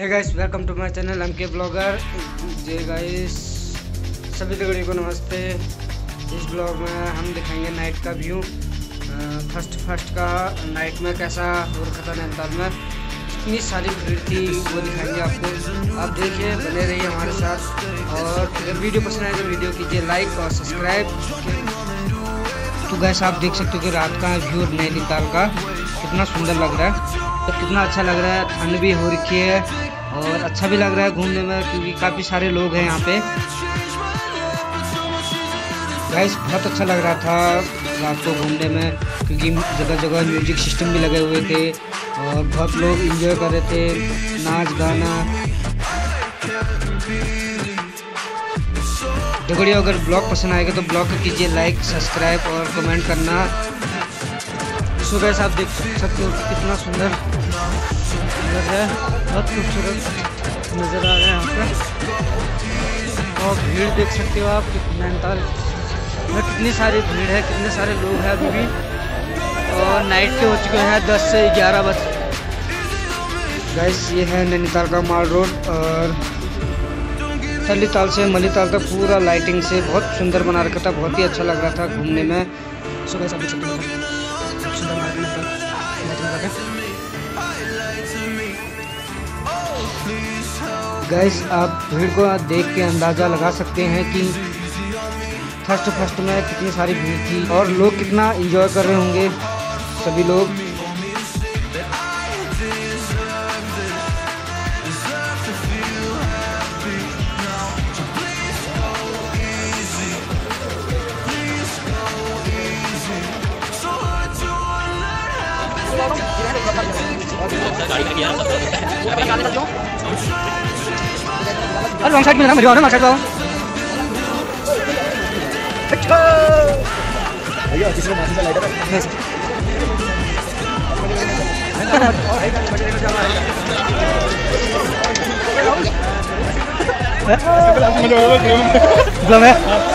है guys welcome to my channel M K blogger J guys सभी तगड़ी को नमस्ते। इस ब्लॉग में हम दिखाएँगे नाइट का व्यू फ़र्स्ट फ़र्स्ट का नाइट में कैसा रखा था नैनीताल में। इतनी सारी भीड़ थी, वो दिखाएँगे आपको। आप देखिए, बने रहिए हमारे साथ। और अगर वीडियो पसंद आए तो वीडियो कीजिए लाइक और सब्सक्राइब तो गैस आप देख सकते हो कि रात का व्यू नैनीताल का कितना सुंदर लग रहा है। कितना अच्छा लग रहा है, ठंड भी हो रखी है। और अच्छा भी लग रहा है घूमने में, क्योंकि काफ़ी सारे लोग हैं यहाँ पे। गाइस बहुत अच्छा लग रहा था रात को घूमने में, क्योंकि जगह जगह म्यूज़िक सिस्टम भी लगे हुए थे और बहुत लोग इंजॉय कर रहे थे, नाच, गाना। देखो अगर ब्लॉग पसंद आएगा तो ब्लॉग कीजिए लाइक, सब्सक्राइब और कमेंट करना। से आप देख सकते हो कितना सुंदर नज़र है। बहुत खूबसूरत नज़र आ रहा है यहाँ पर। और भीड़ देख सकते हो आप नैनीताल में कितनी सारी भीड़ है, कितने सारे लोग हैं अभी भी। और नाइट के हो चुके हैं दस से ग्यारह बजे। गैस ये है नैनीताल का माल रोड और तलीताल से मलीताल तक पूरा लाइटिंग से बहुत सुंदर बना रखा था, बहुत ही अच्छा लग रहा था घूमने में। सुबह से देख सकते हो। गैस आप भीड़ को देख के अंदाज़ा लगा सकते हैं कि फ़र्स्ट फ़र्स्ट में कितनी सारी भीड़ थी और लोग कितना एंजॉय कर रहे होंगे, सभी लोग। Ấn vòng sách mình lắm phải đưa nó vào sách không? Đấy giờ thì sao mà chúng ta lấy đất đấy. Belum ya?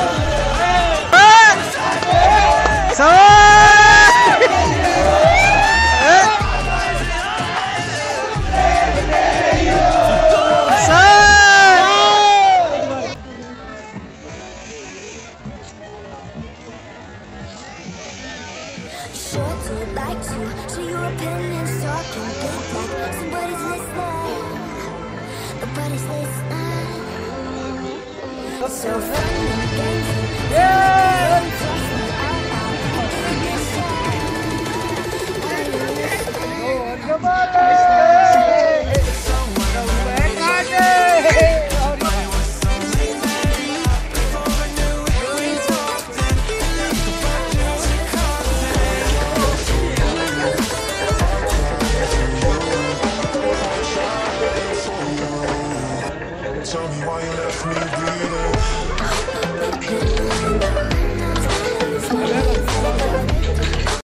Like to share your opinions, talking big like somebody's listening. Nobody's listening. So fun and games. Yeah. Later.